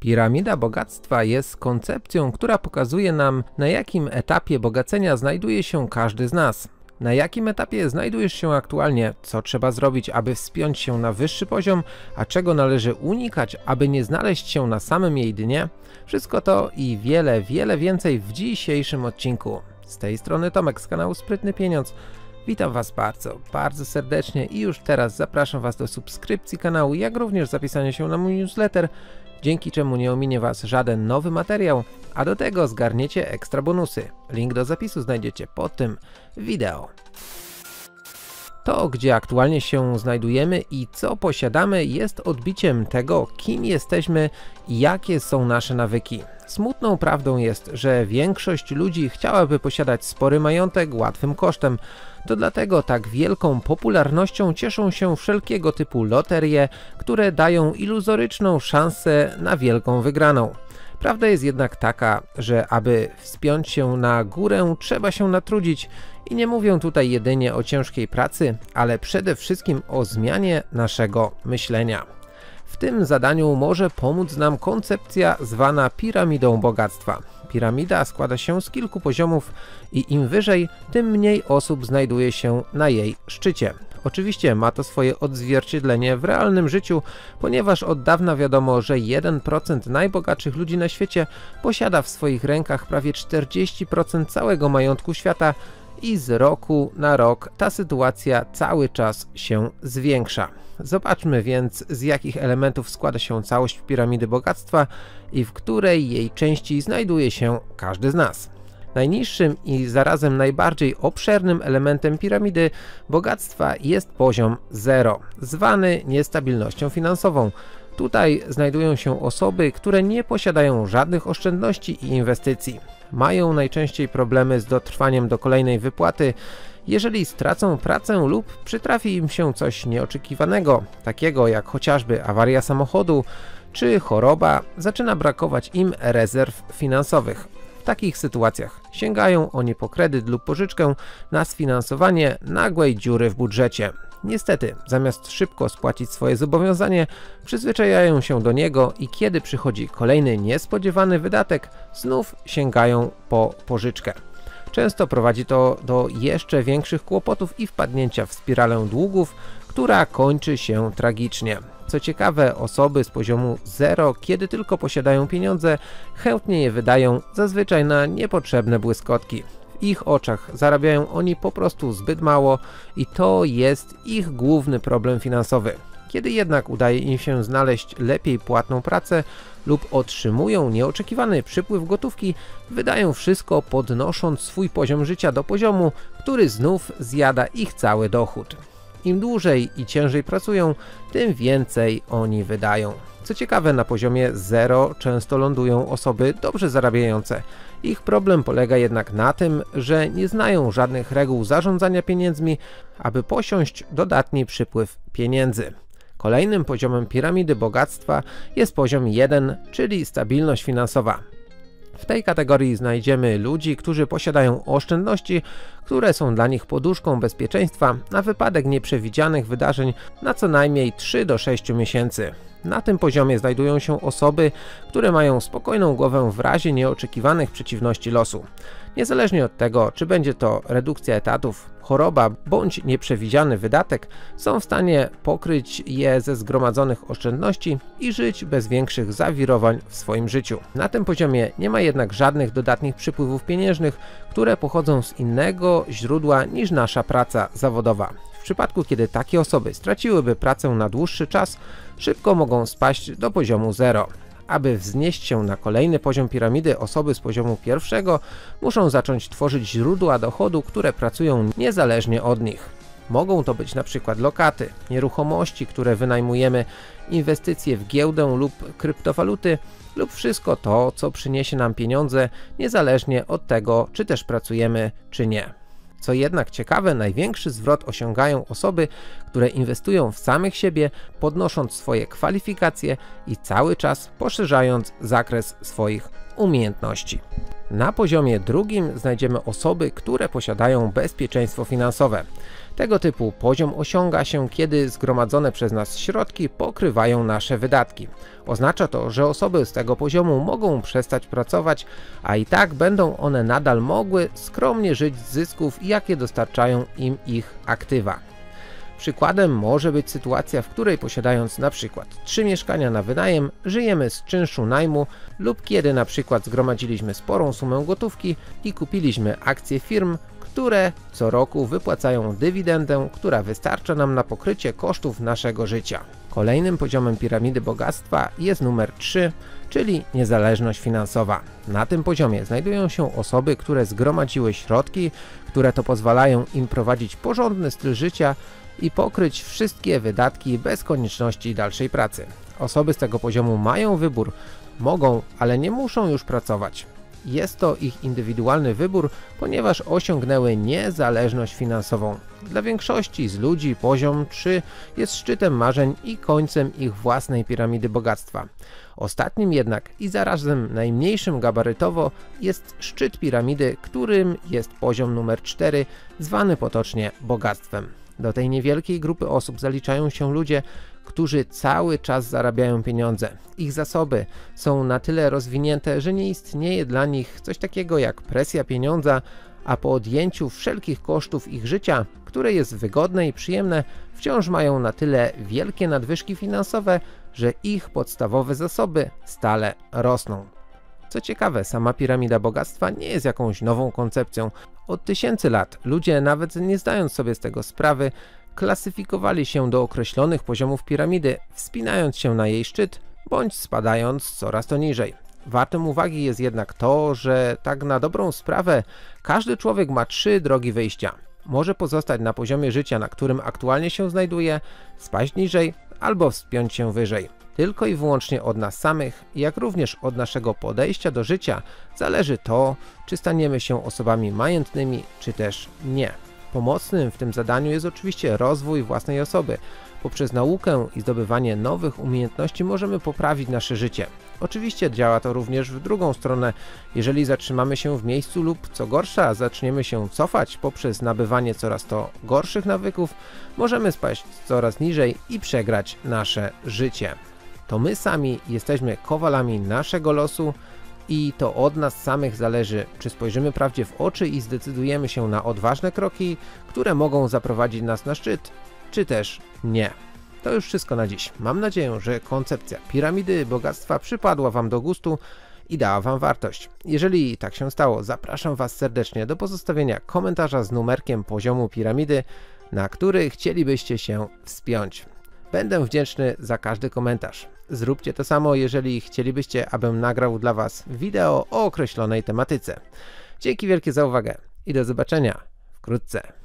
Piramida bogactwa jest koncepcją, która pokazuje nam, na jakim etapie bogacenia znajduje się każdy z nas. Na jakim etapie znajdujesz się aktualnie, co trzeba zrobić, aby wspiąć się na wyższy poziom, a czego należy unikać, aby nie znaleźć się na samym jej dnie? Wszystko to i wiele, wiele więcej w dzisiejszym odcinku. Z tej strony Tomek z kanału Sprytny Pieniądz. Witam Was bardzo, bardzo serdecznie i już teraz zapraszam Was do subskrypcji kanału, jak również zapisania się na mój newsletter, dzięki czemu nie ominie Was żaden nowy materiał, a do tego zgarniecie ekstra bonusy. Link do zapisu znajdziecie pod tym wideo. To, gdzie aktualnie się znajdujemy i co posiadamy, jest odbiciem tego, kim jesteśmy i jakie są nasze nawyki. Smutną prawdą jest, że większość ludzi chciałaby posiadać spory majątek łatwym kosztem. To dlatego tak wielką popularnością cieszą się wszelkiego typu loterie, które dają iluzoryczną szansę na wielką wygraną. Prawda jest jednak taka, że aby wspiąć się na górę trzeba się natrudzić i nie mówię tutaj jedynie o ciężkiej pracy, ale przede wszystkim o zmianie naszego myślenia. W tym zadaniu może pomóc nam koncepcja zwana piramidą bogactwa. Piramida składa się z kilku poziomów i im wyżej, tym mniej osób znajduje się na jej szczycie. Oczywiście ma to swoje odzwierciedlenie w realnym życiu, ponieważ od dawna wiadomo, że 1% najbogatszych ludzi na świecie posiada w swoich rękach prawie 40% całego majątku świata i z roku na rok ta sytuacja cały czas się zwiększa. Zobaczmy więc z jakich elementów składa się całość piramidy bogactwa i w której jej części znajduje się każdy z nas. Najniższym i zarazem najbardziej obszernym elementem piramidy bogactwa jest poziom 0, zwany niestabilnością finansową. Tutaj znajdują się osoby, które nie posiadają żadnych oszczędności i inwestycji. Mają najczęściej problemy z dotrwaniem do kolejnej wypłaty, jeżeli stracą pracę lub przytrafi im się coś nieoczekiwanego, takiego jak chociażby awaria samochodu czy choroba, zaczyna brakować im rezerw finansowych. W takich sytuacjach sięgają oni po kredyt lub pożyczkę na sfinansowanie nagłej dziury w budżecie. Niestety, zamiast szybko spłacić swoje zobowiązanie, przyzwyczajają się do niego i kiedy przychodzi kolejny niespodziewany wydatek, znów sięgają po pożyczkę. Często prowadzi to do jeszcze większych kłopotów i wpadnięcia w spiralę długów, która kończy się tragicznie. Co ciekawe, osoby z poziomu 0, kiedy tylko posiadają pieniądze, chętnie je wydają, zazwyczaj na niepotrzebne błyskotki. W ich oczach zarabiają oni po prostu zbyt mało i to jest ich główny problem finansowy. Kiedy jednak udaje im się znaleźć lepiej płatną pracę lub otrzymują nieoczekiwany przypływ gotówki, wydają wszystko podnosząc swój poziom życia do poziomu, który znów zjada ich cały dochód. Im dłużej i ciężej pracują, tym więcej oni wydają. Co ciekawe, na poziomie 0 często lądują osoby dobrze zarabiające. Ich problem polega jednak na tym, że nie znają żadnych reguł zarządzania pieniędzmi, aby posiąść dodatni przypływ pieniędzy. Kolejnym poziomem piramidy bogactwa jest poziom 1, czyli stabilność finansowa. W tej kategorii znajdziemy ludzi, którzy posiadają oszczędności, które są dla nich poduszką bezpieczeństwa na wypadek nieprzewidzianych wydarzeń na co najmniej 3 do 6 miesięcy. Na tym poziomie znajdują się osoby, które mają spokojną głowę w razie nieoczekiwanych przeciwności losu. Niezależnie od tego, czy będzie to redukcja etatów, choroba bądź nieprzewidziany wydatek, są w stanie pokryć je ze zgromadzonych oszczędności i żyć bez większych zawirowań w swoim życiu. Na tym poziomie nie ma jednak żadnych dodatnich przypływów pieniężnych, które pochodzą z innego źródła niż nasza praca zawodowa. W przypadku, kiedy takie osoby straciłyby pracę na dłuższy czas, szybko mogą spaść do poziomu 0. Aby wznieść się na kolejny poziom piramidy, osoby z poziomu pierwszego muszą zacząć tworzyć źródła dochodu, które pracują niezależnie od nich. Mogą to być na przykład lokaty, nieruchomości, które wynajmujemy, inwestycje w giełdę lub kryptowaluty lub wszystko to, co przyniesie nam pieniądze, niezależnie od tego, czy też pracujemy, czy nie. Co jednak ciekawe, największy zwrot osiągają osoby, które inwestują w samych siebie, podnosząc swoje kwalifikacje i cały czas poszerzając zakres swoich umiejętności. Na poziomie drugim znajdziemy osoby, które posiadają bezpieczeństwo finansowe. Tego typu poziom osiąga się, kiedy zgromadzone przez nas środki pokrywają nasze wydatki. Oznacza to, że osoby z tego poziomu mogą przestać pracować, a i tak będą one nadal mogły skromnie żyć z zysków, jakie dostarczają im ich aktywa. Przykładem może być sytuacja, w której posiadając na przykład trzy mieszkania na wynajem, żyjemy z czynszu najmu lub kiedy na przykład zgromadziliśmy sporą sumę gotówki i kupiliśmy akcje firm, które co roku wypłacają dywidendę, która wystarcza nam na pokrycie kosztów naszego życia. Kolejnym poziomem piramidy bogactwa jest numer 3, czyli niezależność finansowa. Na tym poziomie znajdują się osoby, które zgromadziły środki, które to pozwalają im prowadzić porządny styl życia i pokryć wszystkie wydatki bez konieczności dalszej pracy. Osoby z tego poziomu mają wybór, mogą, ale nie muszą już pracować. Jest to ich indywidualny wybór, ponieważ osiągnęły niezależność finansową. Dla większości z ludzi poziom 3 jest szczytem marzeń i końcem ich własnej piramidy bogactwa. Ostatnim jednak i zarazem najmniejszym gabarytowo jest szczyt piramidy, którym jest poziom numer 4, zwany potocznie bogactwem. Do tej niewielkiej grupy osób zaliczają się ludzie, którzy cały czas zarabiają pieniądze. Ich zasoby są na tyle rozwinięte, że nie istnieje dla nich coś takiego jak presja pieniądza, a po odjęciu wszelkich kosztów ich życia, które jest wygodne i przyjemne, wciąż mają na tyle wielkie nadwyżki finansowe, że ich podstawowe zasoby stale rosną. Co ciekawe, sama piramida bogactwa nie jest jakąś nową koncepcją. Od tysięcy lat ludzie, nawet nie zdając sobie z tego sprawy, klasyfikowali się do określonych poziomów piramidy, wspinając się na jej szczyt, bądź spadając coraz to niżej. Wartym uwagi jest jednak to, że tak na dobrą sprawę każdy człowiek ma trzy drogi wyjścia. Może pozostać na poziomie życia, na którym aktualnie się znajduje, spaść niżej albo wspiąć się wyżej. Tylko i wyłącznie od nas samych, jak również od naszego podejścia do życia zależy to, czy staniemy się osobami majętnymi, czy też nie. Pomocnym w tym zadaniu jest oczywiście rozwój własnej osoby. Poprzez naukę i zdobywanie nowych umiejętności możemy poprawić nasze życie. Oczywiście działa to również w drugą stronę. Jeżeli zatrzymamy się w miejscu lub co gorsza zaczniemy się cofać poprzez nabywanie coraz to gorszych nawyków, możemy spaść coraz niżej i przegrać nasze życie. To my sami jesteśmy kowalami naszego losu, i to od nas samych zależy, czy spojrzymy prawdzie w oczy i zdecydujemy się na odważne kroki, które mogą zaprowadzić nas na szczyt, czy też nie. To już wszystko na dziś. Mam nadzieję, że koncepcja piramidy bogactwa przypadła Wam do gustu i dała Wam wartość. Jeżeli tak się stało, zapraszam Was serdecznie do pozostawienia komentarza z numerkiem poziomu piramidy, na który chcielibyście się wspiąć. Będę wdzięczny za każdy komentarz. Zróbcie to samo, jeżeli chcielibyście, abym nagrał dla Was wideo o określonej tematyce. Dzięki wielkie za uwagę i do zobaczenia wkrótce.